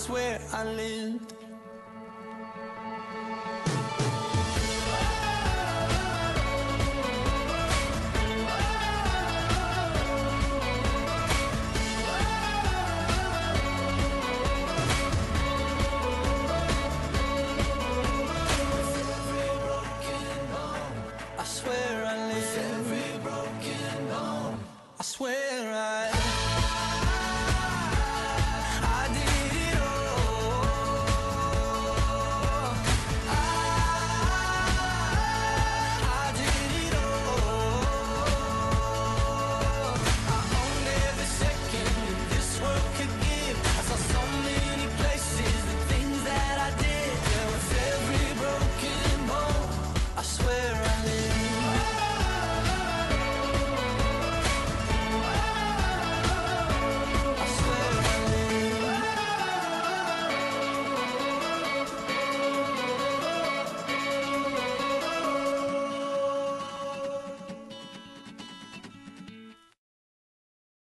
house where I lived. I swear I live. Every broken bone. I swear I.